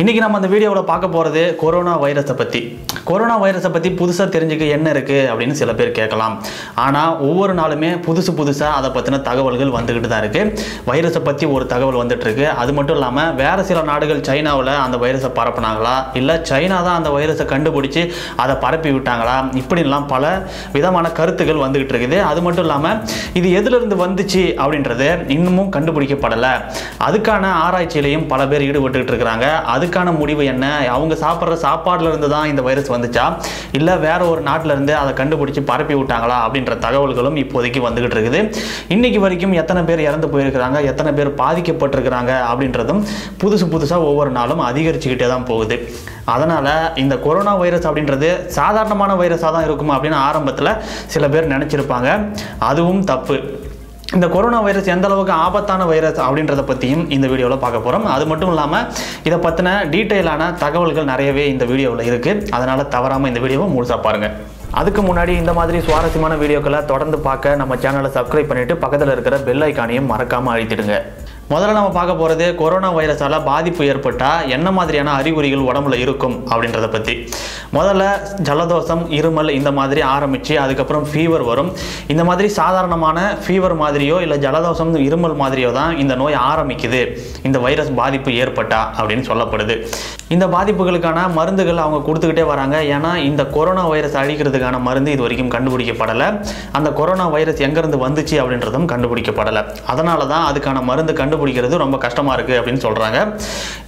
இன்றைக்கி நம்ம அந்த வீடியோவில் பார்க்க போகிறது கொரோனா வைரஸை பற்றி கொரோனா வைரஸை பற்றி புதுசாக தெரிஞ்சுக்க என்ன இருக்குது அப்படின்னு சில பேர் கேட்கலாம். ஆனால் ஒவ்வொரு நாளுமே புதுசு புதுசாக அதை பற்றின தகவல்கள் வந்துக்கிட்டு தான் இருக்குது வைரஸை பற்றி ஒரு தகவல் வந்துட்டுருக்கு அது மட்டும் இல்லாமல் வேறு சில நாடுகள் சைனாவில் அந்த வைரஸை பரப்புனாங்களா? இல்லை சைனா தான் அந்த வைரஸை கண்டுபிடிச்சி அதை பரப்பி விட்டாங்களா? இப்படிலாம் பல விதமான கருத்துக்கள் வந்துக்கிட்டு இருக்குது. அது மட்டும் இல்லாமல் இது எதுலேருந்து வந்துச்சு அப்படின்றது இன்னமும் கண்டுபிடிக்கப்படலை. அதுக்கான ஆராய்ச்சியிலையும் பல பேர் ஈடுபட்டுக்கிட்டு இருக்கிறாங்க. அது அதுக்கான முடிவு என்ன? அவங்க சாப்பிட்ற சாப்பாடுல இருந்து தான் இந்த வைரஸ் வந்துச்சா? இல்லை வேற ஒரு நாட்டில இருந்து அதை கண்டுபிடிச்சு பரப்பி விட்டாங்களா? அப்படின்ற தகவல்களும் இப்போதைக்கு வந்துகிட்டு இருக்குது. இன்னைக்கு வரைக்கும் எத்தனை பேர் இறந்து போயிருக்கிறாங்க? எத்தனை பேர் பாதிக்கப்பட்டிருக்கிறாங்க? அப்படின்றதும் புதுசு புதுசாக ஒவ்வொரு நாளும் அதிகரிச்சுக்கிட்டே தான் போகுது. அதனால் இந்த கொரோனா வைரஸ் அப்படின்றது சாதாரணமான வைரஸாக தான் இருக்கும் அப்படின்னு ஆரம்பத்தில் சில பேர் நினச்சிருப்பாங்க. அதுவும் தப்பு. இந்த கொரோனா வைரஸ் எந்த அளவுக்கு ஆபத்தான வைரஸ் அப்படின்றத பற்றியும் இந்த வீடியோவில் பார்க்க போகிறோம் அது மட்டும் இல்லாமல் இதை பற்றின டீட்டெயிலான தகவல்கள் நிறையவே இந்த வீடியோவில் இருக்குது அதனால் தவறாமல் இந்த வீடியோவை முழுசாக பாருங்கள் அதுக்கு முன்னாடி இந்த மாதிரி சுவாரஸ்யமான வீடியோக்களை தொடர்ந்து பார்க்க நம்ம சேனலை சப்ஸ்கிரைப் பண்ணிவிட்டு பக்கத்தில் இருக்கிற பெல் ஐக்கானையும் மறக்காமல் அழுத்திடுங்க. முதல்ல நம்ம பார்க்க போகிறது கொரோனா வைரஸால் பாதிப்பு ஏற்பட்டால் என்ன மாதிரியான அறிகுறிகள் உடம்புல இருக்கும் அப்படின்றத பற்றி முதல்ல ஜலதோஷம் இருமல் இந்த மாதிரி ஆரம்பித்து அதுக்கப்புறம் ஃபீவர் வரும். இந்த மாதிரி சாதாரணமான ஃபீவர் மாதிரியோ இல்லை ஜலதோஷம் இருமல் மாதிரியோ தான் இந்த நோய் ஆரம்பிக்குது. இந்த வைரஸ் பாதிப்பு ஏற்பட்டா அப்படின்னு சொல்லப்படுது. இந்த பாதிப்புகளுக்கான மருந்துகள் அவங்க கொடுத்துக்கிட்டே வராங்க. ஏன்னா இந்த கொரோனா வைரஸ் அழிக்கிறதுக்கான மருந்து இது வரைக்கும் கண்டுபிடிக்கப்படலை. அந்த கொரோனா வைரஸ் எங்கேருந்து வந்துச்சு அப்படின்றதும் கண்டுபிடிக்கப்படலை. அதனால தான் அதுக்கான மருந்து கண்டுபிடிக்கிறது ரொம்ப கஷ்டமாக இருக்குது அப்படின்னு சொல்கிறாங்க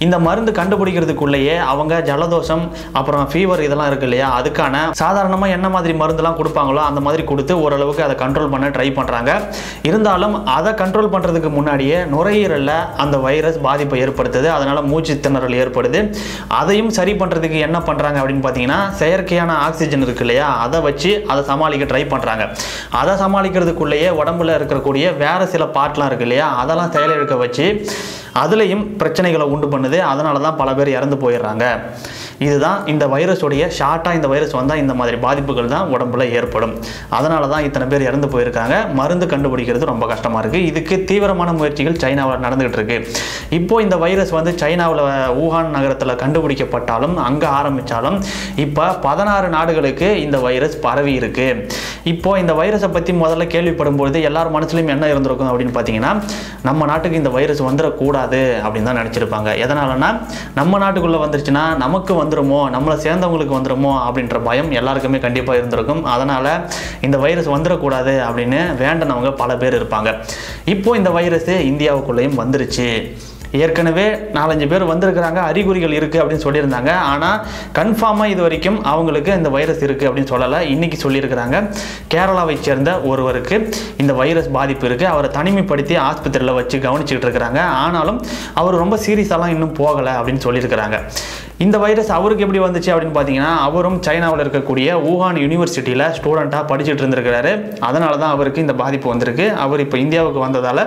இந்த மருந்து கண்டுபிடிக்கிறதுக்குள்ளேயே அவங்க ஜலதோஷம் அப்புறம் ஃபீவர் இதெல்லாம் இருக்கு இல்லையா? அதுக்கான சாதாரணமாக என்ன மாதிரி மருந்துலாம் கொடுப்பாங்களோ அந்த மாதிரி கொடுத்து ஓரளவுக்கு அதை கண்ட்ரோல் பண்ண ட்ரை பண்ணுறாங்க இருந்தாலும் அதை கண்ட்ரோல் பண்ணுறதுக்கு முன்னாடியே நுரையீரலில் அந்த வைரஸ் பாதிப்பை ஏற்படுத்துது. அதனால் மூச்சு திணறல் ஏற்படுது. அதையும் சரி பண்ணுறதுக்கு என்ன பண்ணுறாங்க அப்படின்னு பார்த்தீங்கன்னா செயற்கையான ஆக்சிஜன் இருக்கு இல்லையா? அதை வச்சு அதை சமாளிக்க ட்ரை பண்ணுறாங்க அதை சமாளிக்கிறதுக்குள்ளேயே உடம்புல இருக்கக்கூடிய வேறு சில பார்ட்லாம் இருக்கு இல்லையா? அதெல்லாம் செயலிழக்க வச்சு அதுலேயும் பிரச்சனைகளை உண்டு பண்ணுது. அதனால தான் பல பேர் இறந்து போயிடுறாங்க. இதுதான் இந்த வைரஸுடைய ஷார்ட்டாக இந்த வைரஸ் வந்தால் இந்த மாதிரி பாதிப்புகள் தான் உடம்புல ஏற்படும். அதனால தான் இத்தனை பேர் இறந்து போயிருக்காங்க. மருந்து கண்டுபிடிக்கிறது ரொம்ப கஷ்டமாக இருக்குது இதுக்கு தீவிரமான முயற்சிகள் சைனாவில் நடந்துகிட்டு இருக்கு. இப்போது இந்த வைரஸ் வந்து சைனாவில் ஊகான் நகரத்தில் கண்டுபிடிக்கப்பட்டாலும் அங்கே ஆரம்பித்தாலும் இப்போ பதினாறு நாடுகளுக்கு இந்த வைரஸ் பரவி இருக்கு. இப்போ இந்த வைரஸை பற்றி முதல்ல கேள்விப்படும் பொழுது எல்லார் மனசுலையும் என்ன இருந்திருக்கும் அப்படின்னு பார்த்தீங்கன்னா நம்ம நாட்டுக்கு இந்த வைரஸ் வந்துடக்கூடாது அப்படின்னு தான் நினச்சிருப்பாங்க. எதனாலனா நம்ம நாட்டுக்குள்ளே வந்துருச்சுன்னா நமக்கு வந்துருமோ நம்மளை சேர்ந்தவங்களுக்கு வந்துருமோ அப்படின்ற பயம் எல்லாருக்குமே கண்டிப்பாக இருந்திருக்கும். அதனால் இந்த வைரஸ் வந்துடக்கூடாது அப்படின்னு வேண்டனவங்க பல பேர் இருப்பாங்க. இப்போ இந்த வைரஸ் இந்தியாவுக்குள்ளேயும் வந்துருச்சு. ஏற்கனவே நாலஞ்சு பேர் வந்திருக்கிறாங்க அறிகுறிகள் இருக்குது அப்படின்னு சொல்லியிருந்தாங்க. ஆனால் கன்ஃபார்மாக இது வரைக்கும் அவங்களுக்கு இந்த வைரஸ் இருக்குது அப்படின்னு சொல்லலை. இன்றைக்கி சொல்லியிருக்கிறாங்க. கேரளாவை சேர்ந்த ஒருவருக்கு இந்த வைரஸ் பாதிப்பு இருக்குது அவரை தனிமைப்படுத்தி ஆஸ்பத்திரியில் வச்சு கவனிச்சுக்கிட்டு இருக்கிறாங்க. ஆனாலும் அவர் ரொம்ப சீரியஸாலாம் இன்னும் போகலை அப்படின்னு சொல்லியிருக்கிறாங்க. இந்த வைரஸ் அவருக்கு எப்படி வந்துச்சு அப்படின்னு பார்த்தீங்கன்னா அவரும் சைனாவில் இருக்கக்கூடிய ஊகான் யூனிவர்சிட்டியில் ஸ்டூடெண்ட்டாக படிச்சுட்டு இருந்திருக்கிறாரு. அதனால தான் அவருக்கு இந்த பாதிப்பு வந்திருக்கு. அவர் இப்போ இந்தியாவுக்கு வந்ததால்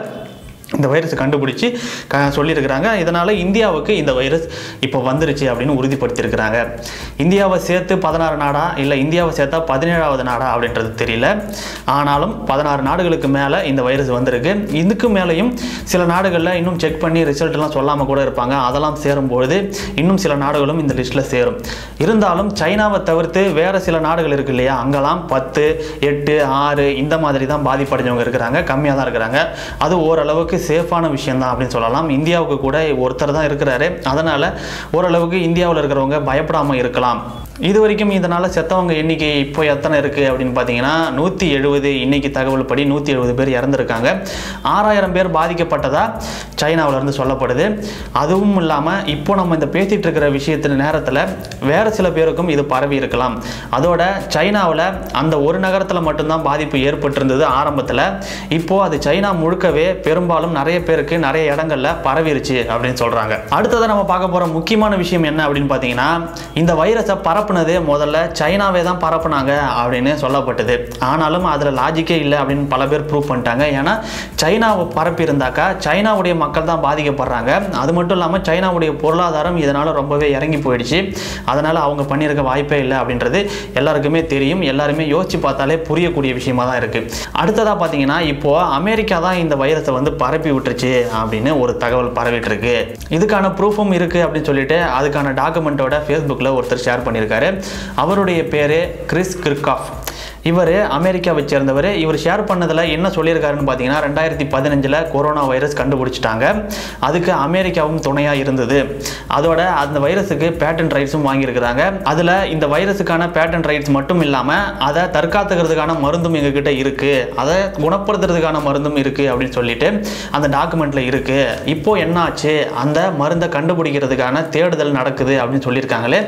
இந்த வைரஸை கண்டுபிடிச்சி க சொல்லியிருக்கிறாங்க. இதனால் இந்தியாவுக்கு இந்த வைரஸ் இப்போ வந்துருச்சு அப்படின்னு உறுதிப்படுத்தியிருக்கிறாங்க. இந்தியாவை சேர்த்து பதினாறு நாடா? இல்லை இந்தியாவை சேர்த்தா பதினேழாவது நாடா அப்படின்றது தெரியல. ஆனாலும் பதினாறு நாடுகளுக்கு மேலே இந்த வைரஸ் வந்திருக்கு. இதுக்கு மேலேயும் சில நாடுகளில் இன்னும் செக் பண்ணி ரிசல்ட்லாம் சொல்லாமல் கூட இருப்பாங்க. அதெல்லாம் சேரும்பொழுது இன்னும் சில நாடுகளும் இந்த லிஸ்ட்டில் சேரும். இருந்தாலும் சைனாவை தவிர்த்து வேறு சில நாடுகள் இருக்கு இல்லையா? அங்கெல்லாம் பத்து எட்டு ஆறு இந்த மாதிரி தான் பாதிப்படைஞ்சவங்க இருக்கிறாங்க. கம்மியாக தான் இருக்கிறாங்க. அது ஓரளவுக்கு சேஃபான விஷயம் தான் அப்படின்னு சொல்லலாம். இந்தியாவுக்கு கூட ஒருத்தர் தான் இருக்கிறாரு. அதனால் ஓரளவுக்கு இந்தியாவில் இருக்கிறவங்க பயப்படாமல் இருக்கலாம். இது வரைக்கும் இதனால் செத்தவங்க எண்ணிக்கை இப்போ எத்தனை இருக்குது அப்படின்னு பார்த்தீங்கன்னா நூற்றி எழுபது இன்னைக்கு தகவல் படி நூற்றி எழுபது பேர் இறந்துருக்காங்க. ஆறாயிரம் பேர் பாதிக்கப்பட்டதாக சைனாவிலேருந்து சொல்லப்படுது. அதுவும் இல்லாமல் இப்போ நம்ம இந்த பேசிகிட்டு இருக்கிற விஷயத்தின் நேரத்தில் வேறு சில பேருக்கும் இது பரவி இருக்கலாம். அதோட சைனாவில் அந்த ஒரு நகரத்தில் மட்டும்தான் பாதிப்பு ஏற்பட்டிருந்தது ஆரம்பத்தில். இப்போது அது சைனா முழுக்கவே பெரும்பாலும் நிறைய பேருக்கு நிறைய இடங்களில் பரவிருச்சு அப்படின்னு சொல்கிறாங்க அடுத்ததை நம்ம பார்க்க போகிற முக்கியமான விஷயம் என்ன அப்படின்னு பார்த்தீங்கன்னா இந்த வைரஸை பரப்பு பரப்புனது முதல்ல சைனாவே தான் பரப்புனாங்க அப்படின்னு சொல்லப்பட்டது. ஆனாலும் அதில் லாஜிக்கே இல்லை அப்படின்னு பல பேர் ப்ரூவ் பண்ணிட்டாங்க. ஏன்னா சைனாவை பரப்பியிருந்தாக்கா சைனாவுடைய மக்கள் தான் பாதிக்கப்படுறாங்க. அது மட்டும் இல்லாமல் சைனாவுடைய பொருளாதாரம் இதனால் ரொம்பவே இறங்கி போயிடுச்சு. அதனால் அவங்க பண்ணியிருக்க வாய்ப்பே இல்லை அப்படின்றது எல்லாருக்குமே தெரியும். எல்லாருமே யோசிச்சு பார்த்தாலே புரியக்கூடிய விஷயமா தான் இருக்குது அடுத்ததாக பார்த்தீங்கன்னா இப்போது அமெரிக்கா தான் இந்த வைரஸை வந்து பரப்பி விட்டுருச்சு அப்படின்னு ஒரு தகவல் பரவிட்டு இருக்கு. இதுக்கான ப்ரூஃபும் இருக்குது அப்படின்னு சொல்லிட்டு அதுக்கான டாக்குமெண்ட்டோட ஃபேஸ்புக்கில் ஒருத்தர் ஷேர் பண்ணியிருக்காரு. அவருடைய பேர் கிறிஸ் கிர்காஃப். இவர் அமெரிக்காவை சேர்ந்தவர். இவர் ஷேர் பண்ணதில் என்ன சொல்லியிருக்காருன்னு பார்த்தீங்கன்னா ரெண்டாயிரத்தி பதினஞ்சில் கொரோனா வைரஸ் கண்டுபிடிச்சிட்டாங்க. அதுக்கு அமெரிக்காவும் துணையாக இருந்தது. அதோட அந்த வைரஸுக்கு பேட்டன் ரைட்ஸும் வாங்கியிருக்கிறாங்க. அதில் இந்த வைரஸுக்கான பேட்டன் ரைட்ஸ் மட்டும் இல்லாமல் அதை தற்காத்துக்கிறதுக்கான மருந்தும் எங்ககிட்ட இருக்குது அதை குணப்படுத்துறதுக்கான மருந்தும் இருக்குது அப்படின்னு சொல்லிட்டு அந்த டாக்குமெண்ட்டில் இருக்குது இப்போது என்ன ஆச்சு அந்த மருந்தை கண்டுபிடிக்கிறதுக்கான தேடுதல் நடக்குது அப்படின்னு சொல்லியிருக்காங்களே.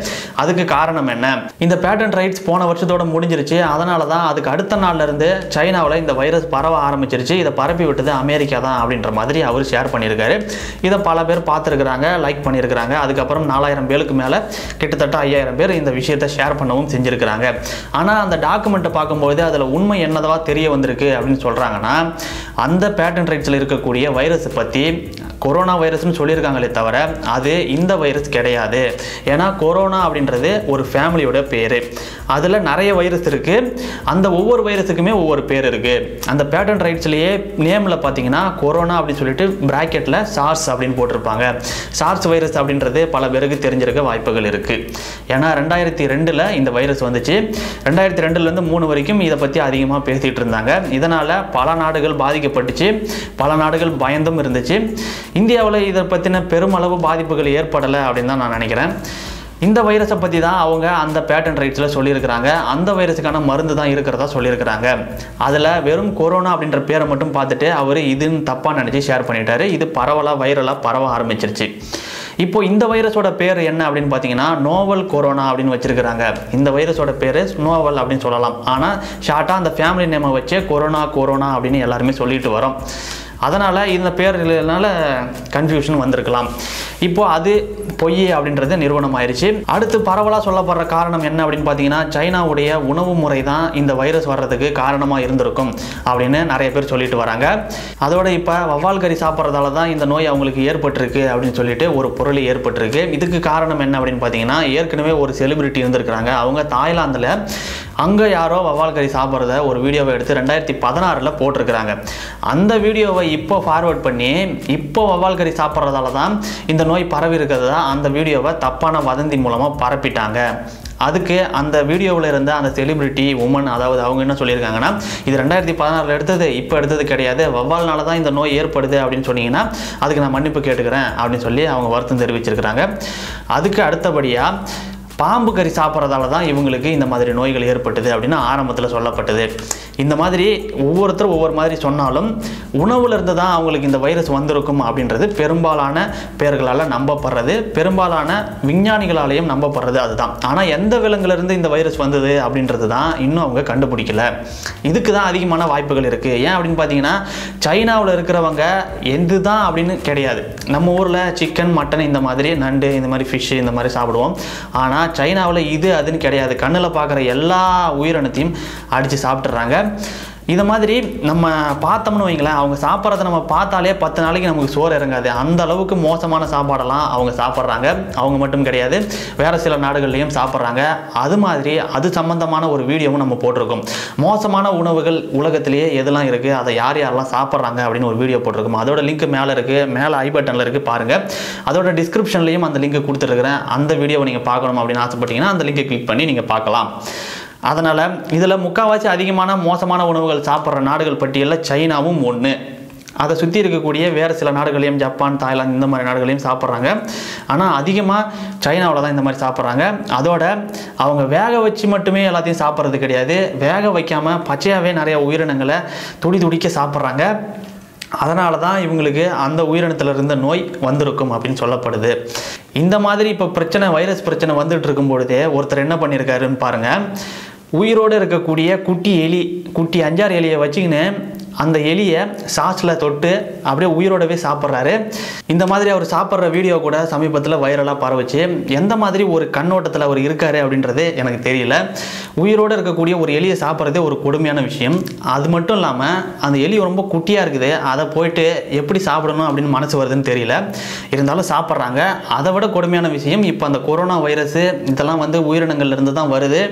அதுக்கு காரணம் என்ன? இந்த பேட்டன் ரைட்ஸ் போன வருஷத்தோட முடிஞ்சிருச்சு. அதனால் தான் அதுக்கு அடுத்த நாள்லேருந்து சைனாவில் இந்த வைரஸ் பரவ ஆரம்பிச்சிருச்சு. இதை பரப்பி விட்டது அமெரிக்கா தான் அப்படின்ற மாதிரி அவர் ஷேர் பண்ணியிருக்காரு. இதை பல பேர் பார்த்துருக்குறாங்க லைக் பண்ணியிருக்கிறாங்க. அதுக்கப்புறம் நாலாயிரம் பேருக்கு மேலே கிட்டத்தட்ட ஐயாயிரம் பேர் இந்த விஷயத்தை ஷேர் பண்ணவும் செஞ்சுருக்கிறாங்க. ஆனால் அந்த டாக்குமெண்ட்டை பார்க்கும்போது அதில் உண்மை என்னதவா தெரிய வந்திருக்கு அப்படின்னு சொல்கிறாங்கன்னா அந்த பேட்டன் ரைட்ஸில் இருக்கக்கூடிய வைரஸை பற்றி கொரோனா வைரஸ்னு சொல்லியிருக்காங்களே தவிர அது இந்த வைரஸ் கிடையாது. ஏன்னா கொரோனா அப்படின்றது ஒரு ஃபேமிலியோட பேர். அதில் நிறைய வைரஸ் இருக்குது அந்த ஒவ்வொரு வைரஸுக்குமே ஒவ்வொரு பேர் இருக்குது அந்த பேட்டன் ரைட்ஸ்லேயே நேமில் பார்த்தீங்கன்னா கொரோனா அப்படின்னு சொல்லிட்டு ப்ராக்கெட்டில் சார்ஸ் அப்படின்னு போட்டிருப்பாங்க. சார்ஸ் வைரஸ் அப்படின்றது பல பேருக்கு தெரிஞ்சிருக்க வாய்ப்புகள் இருக்குது ஏன்னா ரெண்டாயிரத்தி ரெண்டில் இந்த வைரஸ் வந்துச்சு. ரெண்டாயிரத்தி ரெண்டுலேருந்து மூணு வரைக்கும் இதை பற்றி அதிகமாக பேசிகிட்டு இருந்தாங்க. இதனால் பல நாடுகள் பாதிக்கப்பட்டுச்சு. பல நாடுகள் பயந்தும் இருந்துச்சு. இந்தியாவில் இதை பற்றின பெருமளவு பாதிப்புகள் ஏற்படலை அப்படின்னு தான் நான் நினைக்கிறேன். இந்த வைரஸை பற்றி தான் அவங்க அந்த பேட்டன் ரைட்ஸில் சொல்லியிருக்கிறாங்க. அந்த வைரஸுக்கான மருந்து தான் இருக்கிறதா சொல்லியிருக்கிறாங்க. அதில் வெறும் கொரோனா அப்படின்ற பேரை மட்டும் பார்த்துட்டு அவர் இதுன்னு தப்பாக நினச்சி ஷேர் பண்ணிட்டாரு. இது பரவலாக வைரலாக பரவ ஆரம்பிச்சிருச்சு. இப்போ இந்த வைரஸோட பேர் என்ன அப்படின்னு பார்த்தீங்கன்னா நோவல் கொரோனா அப்படின்னு வச்சிருக்கிறாங்க. இந்த வைரஸோட பேர் நோவல் அப்படின்னு சொல்லலாம். ஆனால் ஷார்ட்டாக அந்த ஃபேமிலி நேமை வச்சே கொரோனா கொரோனா அப்படின்னு எல்லாருமே சொல்லிட்டு வரோம். அதனால் இந்த பேர்னால கன்ஃபியூஷன் வந்திருக்கலாம். இப்போ அது பொய் அப்படின்றது நிறுவனம் ஆயிடுச்சு அடுத்து பரவலாக சொல்லப்படுற காரணம் என்ன அப்படின்னு பார்த்தீங்கன்னா சைனாவுடைய உணவு முறை தான் இந்த வைரஸ் வர்றதுக்கு காரணமாக இருந்திருக்கும் அப்படின்னு நிறைய பேர் சொல்லிட்டு வராங்க. அதோட இப்போ வவ்வால் கறி சாப்பிட்றதால தான் இந்த நோய் அவங்களுக்கு ஏற்பட்டிருக்கு அப்படின்னு சொல்லிட்டு ஒரு பொருள் ஏற்பட்டிருக்கு. இதுக்கு காரணம் என்ன அப்படின்னு பார்த்தீங்கன்னா ஏற்கனவே ஒரு செலிபிரிட்டி இருந்திருக்கிறாங்க. அவங்க தாய்லாந்தில் அங்கே யாரோ வவால் கறி சாப்பிட்றத ஒரு வீடியோவை எடுத்து ரெண்டாயிரத்தி பதினாறில் போட்டிருக்கிறாங்க. அந்த வீடியோவை இப்போ ஃபார்வர்ட் பண்ணி இப்போ வவால் கறி சாப்பிட்றதால தான் இந்த நோய் பரவி இருக்கிறது தான் அந்த வீடியோவை தப்பான வதந்தி மூலமாக பரப்பிட்டாங்க. அதுக்கு அந்த வீடியோவில் இருந்த அந்த செலிபிரிட்டி உமன் அதாவது அவங்க என்ன சொல்லியிருக்காங்கன்னா இது ரெண்டாயிரத்தி பதினாறில் எடுத்தது இப்போ எடுத்தது கிடையாது. வவ்வால்னால தான் இந்த நோய் ஏற்படுது அப்படின்னு சொன்னீங்கன்னா அதுக்கு நான் மன்னிப்பு கேட்டுக்கிறேன் அப்படின்னு சொல்லி அவங்க வருத்தம் தெரிவிச்சிருக்கிறாங்க. அதுக்கு அடுத்தபடியாக பாம்பு கறி சாப்பிட்றதால தான் இவங்களுக்கு இந்த மாதிரி நோய்கள் ஏற்பட்டது அப்படின்னு ஆரம்பத்தில் சொல்லப்பட்டது. இந்த மாதிரி ஒவ்வொருத்தரும் ஒவ்வொரு மாதிரி சொன்னாலும் உணவுல இருந்து தான் அவங்களுக்கு இந்த வைரஸ் வந்திருக்கும் அப்படின்றது பெரும்பாலான பேர்களால் நம்பப்படுறது பெரும்பாலான விஞ்ஞானிகளாலேயும் நம்பப்படுறது அதுதான். ஆனால் எந்த விலங்குலேருந்து இந்த வைரஸ் வந்தது அப்படின்றது தான் இன்னும் அவங்க கண்டுபிடிக்கல. இதுக்கு தான் அதிகமான வாய்ப்புகள் இருக்குது ஏன் அப்படின்னு பார்த்தீங்கன்னா சைனாவில் இருக்கிறவங்க எது தான் அப்படின்னு கிடையாது. நம்ம ஊரில் சிக்கன் மட்டன் இந்த மாதிரி நண்டு இந்த மாதிரி ஃபிஷ்ஷு இந்த மாதிரி சாப்பிடுவோம். ஆனால் சைனாவில் இது அதுன்னு கிடையாது. கண்ணில் பார்க்குற எல்லா உயிரினத்தையும் அடித்து சாப்பிட்றாங்க இதை மாதிரி நம்ம பார்த்தோம்னு வைங்களேன் அவங்க சாப்பிட்றத நம்ம பார்த்தாலே பத்து நாளைக்கு நமக்கு சோறு இறங்காது. அந்த அளவுக்கு மோசமான சாப்பாடெல்லாம் அவங்க சாப்பிட்றாங்க. அவங்க மட்டும் கிடையாது. வேறு சில நாடுகள்லையும் சாப்பிட்றாங்க. அது மாதிரி அது சம்மந்தமான ஒரு வீடியோவும் நம்ம போட்டிருக்கோம். மோசமான உணவுகள் உலகத்திலேயே எதெல்லாம் இருக்குது அதை யார் யாரெல்லாம் சாப்பிட்றாங்க? அப்படின்னு ஒரு வீடியோ போட்டிருக்கோம். அதோட லிங்க் மேலே இருக்குது மேலே ஐ பட்டனில் இருக்குது பாருங்கள் அதோட டிஸ்கிரிப்ஷன்லையும் அந்த லிங்க் கொடுத்துருக்குறேன். அந்த வீடியோவை நீங்கள் பார்க்கணும் அப்படின்னு ஆசைப்பட்டீங்கன்னா அந்த லிங்கை கிளிக் பண்ணி நீங்கள் பார்க்கலாம். அதனால் இதில் முக்கால்வாசி அதிகமான மோசமான உணவுகள் சாப்பிட்ற நாடுகள் பட்டியலில் சைனாவும் ஒன்று அதை சுற்றி இருக்கக்கூடிய வேறு சில நாடுகளையும் ஜப்பான் தாய்லாந்து இந்த மாதிரி நாடுகளையும் சாப்பிட்றாங்க. ஆனால் அதிகமாக சைனாவில் தான் இந்த மாதிரி சாப்பிட்றாங்க. அதோட அவங்க வேக வச்சு மட்டுமே எல்லாத்தையும் சாப்பிட்றது கிடையாது. வேக வைக்காமல் பச்சையாகவே நிறைய உயிரினங்களை துடி துடிக்க சாப்பிட்றாங்க. அதனால தான் இவங்களுக்கு அந்த உயிரினத்தில் இருந்த நோய் வந்திருக்கும் அப்படின்னு சொல்லப்படுது. இந்த மாதிரி இப்போ பிரச்சனை வைரஸ் பிரச்சனை வந்துட்டு இருக்கும் பொழுதே ஒருத்தர் என்ன பண்ணியிருக்காருன்னு பாருங்கள் உயிரோடு இருக்கக்கூடிய குட்டி எலி குட்டி அஞ்சாறு எலியை வச்சுக்கின்னு அந்த எலியை சாஸில் தொட்டு அப்படியே உயிரோடவே சாப்பிட்றாரு. இந்த மாதிரி அவர் சாப்பிட்ற வீடியோ கூட சமீபத்தில் வைரலாக பரவச்சு. எந்த மாதிரி ஒரு கண்ணோட்டத்தில் அவர் இருக்காரு அப்படின்றது எனக்கு தெரியல. உயிரோடு இருக்கக்கூடிய ஒரு எலியை சாப்பிட்றதே ஒரு கொடுமையான விஷயம். அது மட்டும் இல்லாமல் அந்த எலி ரொம்ப குட்டியாக இருக்குது. அதை போயிட்டு எப்படி சாப்பிடணும் அப்படின்னு மனசு வருதுன்னு தெரியல. இருந்தாலும் சாப்பிட்றாங்க. அதை விட கொடுமையான விஷயம் இப்போ அந்த கொரோனா வைரஸ் இதெல்லாம் வந்து உயிரினங்கள்ல இருந்து தான் வருது.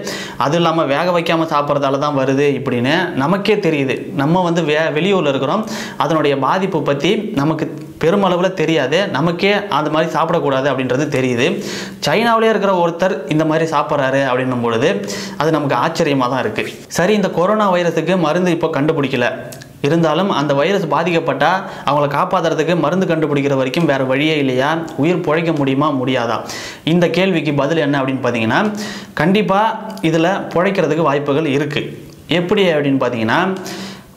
அதுவும் இல்லாமல் வேக வைக்காமல் சாப்பிட்றதால தான் வருது இப்படின்னு நமக்கே தெரியுது. நம்ம வந்து வே வெளியூரில் இருக்கிறோம். அதனுடைய பாதிப்பு பற்றி நமக்கு பெருமளவில் தெரியாது. நமக்கே அந்த மாதிரி சாப்பிடக்கூடாது அப்படின்றது தெரியுது. சைனாவிலே இருக்கிற ஒருத்தர் இந்த மாதிரி சாப்பிட்றாரு அப்படின்னும் பொழுது அது நமக்கு ஆச்சரியமாக தான் இருக்குது சரி இந்த கொரோனா வைரஸுக்கு மருந்து இப்போ கண்டுபிடிக்கல. இருந்தாலும் அந்த வைரஸ் பாதிக்கப்பட்டால் அவங்கள காப்பாற்றுறதுக்கு மருந்து கண்டுபிடிக்கிற வரைக்கும் வேறு வழியே இல்லையா? உயிர் பிழைக்க முடியுமா? முடியாதா? இந்த கேள்விக்கு பதில் என்ன அப்படின்னு பார்த்தீங்கன்னா கண்டிப்பாக இதில் பிழைக்கிறதுக்கு வாய்ப்புகள் இருக்குது எப்படி அப்படின்னு பார்த்தீங்கன்னா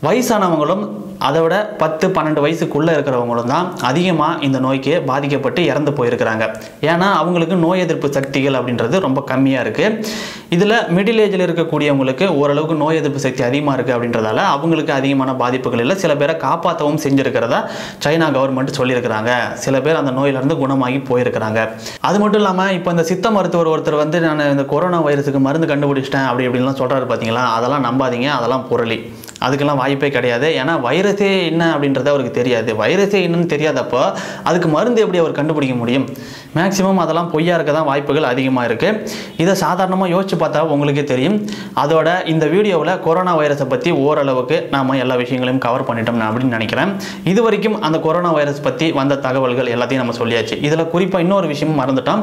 வயசானவங்களும் அதை விட பத்து பன்னெண்டு வயசுக்குள்ளே இருக்கிறவங்களும் தான் அதிகமாக இந்த நோய்க்கு பாதிக்கப்பட்டு இறந்து போயிருக்கிறாங்க. ஏன்னா அவங்களுக்கு நோய் எதிர்ப்பு சக்திகள் அப்படின்றது ரொம்ப கம்மியாக இருக்குது இதில் மிடில் ஏஜில் இருக்கக்கூடியவங்களுக்கு ஓரளவுக்கு நோய் எதிர்ப்பு சக்தி அதிகமாக இருக்குது அப்படின்றதால அவங்களுக்கு அதிகமான பாதிப்புகள் இல்லை. சில பேரை காப்பாற்றவும் செஞ்சுருக்கிறதா சைனா கவர்மெண்ட் சொல்லியிருக்கிறாங்க. சில பேர் அந்த நோயிலிருந்து குணமாகி போயிருக்கிறாங்க. அது மட்டும் இல்லாமல் இப்போ இந்த சித்த மருத்துவர் ஒருத்தர் வந்து நான் இந்த கொரோனா வைரஸுக்கு மருந்து கண்டுபிடிச்சிட்டேன் அப்படி இப்படின்லாம் சொல்கிறாரு பார்த்தீங்களா அதெல்லாம் நம்பாதீங்க. அதெல்லாம் புரளி. அதுக்கெல்லாம் வாய்ப்பே கிடையாது. ஏன்னா வைரஸ் என்ன அப்படின்றது அவருக்கு தெரியாது. வைரஸே என்னன்னு தெரியாதப்போ அதுக்கு மருந்து எப்படி அவர் கண்டுபிடிக்க முடியும்? மேக்ஸிமம் அதெல்லாம் பொய்யா இருக்க தான் வாய்ப்புகள் அதிகமாக இருக்குது இதை சாதாரணமாக யோசிச்சு பார்த்தா உங்களுக்கே தெரியும். அதோட இந்த வீடியோவில் கொரோனா வைரஸை பற்றி ஓரளவுக்கு நாம் எல்லா விஷயங்களையும் கவர் பண்ணிட்டோம் அப்படின்னு நினைக்கிறேன். இது வரைக்கும் அந்த கொரோனா வைரஸ் பற்றி வந்த தகவல்கள் எல்லாத்தையும் நம்ம சொல்லியாச்சு. இதில் குறிப்பாக இன்னொரு விஷயமும் மறந்துட்டோம்.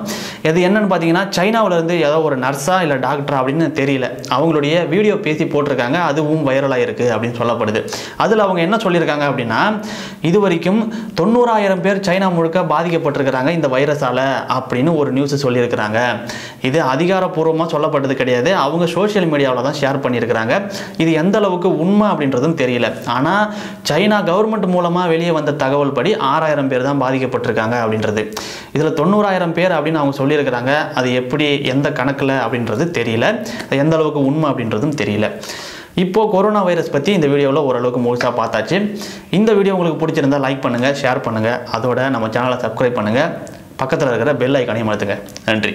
இது என்னென்னு பார்த்தீங்கன்னா சைனாவிலேருந்து ஏதோ ஒரு நர்ஸா இல்லை டாக்டரா அப்படின்னு தெரியல. அவங்களுடைய வீடியோ பேசி போட்டிருக்காங்க. அதுவும் வைரலாக இருக்குது அப்படின்னு சொல்லப்படுது. அதில் அவங்க என்ன சொல்லியிருக்காங்க அப்படின்னா இது வரைக்கும் தொண்ணூறாயிரம் பேர் சைனா முழுக்க பாதிக்கப்பட்டிருக்கிறாங்க இந்த வைரஸால் அப்படின்னு ஒரு நியூஸ் சொல்லியிருக்கிறாங்க. இது அதிகாரப்பூர்வமாக சொல்லப்பட்டது கிடையாது. அவங்க சோஷியல் மீடியாவில் தான் ஷேர் பண்ணியிருக்கிறாங்க. இது எந்த அளவுக்கு உண்மை அப்படின்றதும் தெரியல. ஆனால் சைனா கவர்மெண்ட் மூலமாக வெளியே வந்த தகவல் படி ஆறாயிரம் பேர் தான் பாதிக்கப்பட்டிருக்காங்க அப்படின்றது. இதில் தொண்ணூறாயிரம் பேர் அப்படின்னு அவங்க சொல்லியிருக்கிறாங்க. அது எப்படி எந்த கணக்கில் அப்படின்றது தெரியல. அது எந்த அளவுக்கு உண்மை அப்படின்றதும் தெரியல. இப்போ கொரோனா வைரஸ் பற்றி இந்த வீடியோவில் ஓரளவுக்கு முழுசாக பார்த்தாச்சு. இந்த வீடியோ உங்களுக்கு பிடிச்சிருந்தா லைக் பண்ணுங்கள் ஷேர் பண்ணுங்கள் அதோட நம்ம சேனலை சப்ஸ்கிரைப் பண்ணுங்கள் பக்கத்தில் இருக்கிற பெல் ஐக்கானையும் அழுத்துங்க நன்றி.